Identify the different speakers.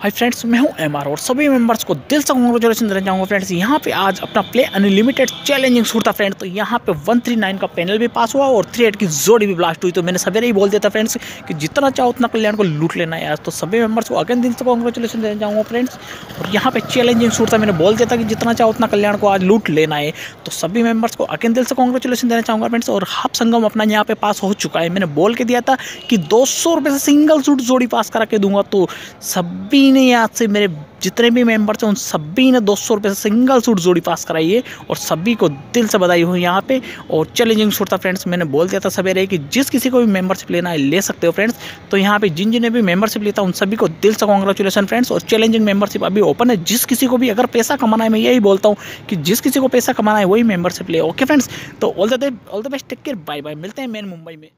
Speaker 1: Hi friends मैं हूँ MR और सभी मेंबर्स को दिल से कॉन्ग्रेचुलेशन देना चाहूँगा फ्रेंड्स यहाँ पे आज अपना प्ले अनलिमिटेड चैलेंजिंग सूट था फ्रेंड तो यहाँ पे 139 का पैनल भी पास हुआ और 38 की जोड़ी भी ब्लास्ट हुई। तो मैंने सवेरे ही बोल दिया था फ्रेंड्स कि जितना चाहो उतना कल्याण को लूट लेना है तो सभी मेंबर्स को अगेन दिल से कॉन्ग्रेचुलेशन देना चाहूँगा फ्रेंड्स और यहाँ पे चैलेंजिंग सूट था, मैंने बोल दिया था कि जितना चाहो उतना कल्याण को आज लूट लेना है। तो सभी मेंबर्स को अगेन दिल से कॉन्ग्रेचुलेशन देना चाहूँगा फ्रेंड्स और हाफ़ संगम अपना यहाँ पे पास हो चुका है। मैंने बोल के दिया था कि दो सौ से सिंगल सूट जोड़ी पास करा के दूँगा। तो सभी ने यहाँ से मेरे जितने भी मेंबर्स हैं, उन सभी ने दो सौ रुपये से सिंगल सूट जोड़ी पास कराई है और सभी को दिल से बधाई हुई यहाँ पे। और चैलेंजिंग सूट था फ्रेंड्स मैंने बोल दिया था सवेरे कि जिस किसी को भी मेंबरशिप लेना है, ले सकते हो फ्रेंड्स तो यहाँ पे जिन जिन्हें भी मेंबरशिप लेता उन सभी को दिल से कॉन्ग्रेचुलेसन फ्रेंड्स और चैलेंजिंग मेंबरशिप अभी ओपन है। जिस किसी को भी अगर पैसा कमाना है, मैं यही बोलता हूँ कि जिस किसी को पैसा कमाना है, वही मेंबरशिप ले। ओके फ्रेंड्स तो all the all the best take care bye bye मिलते हैं मेन मुंबई में।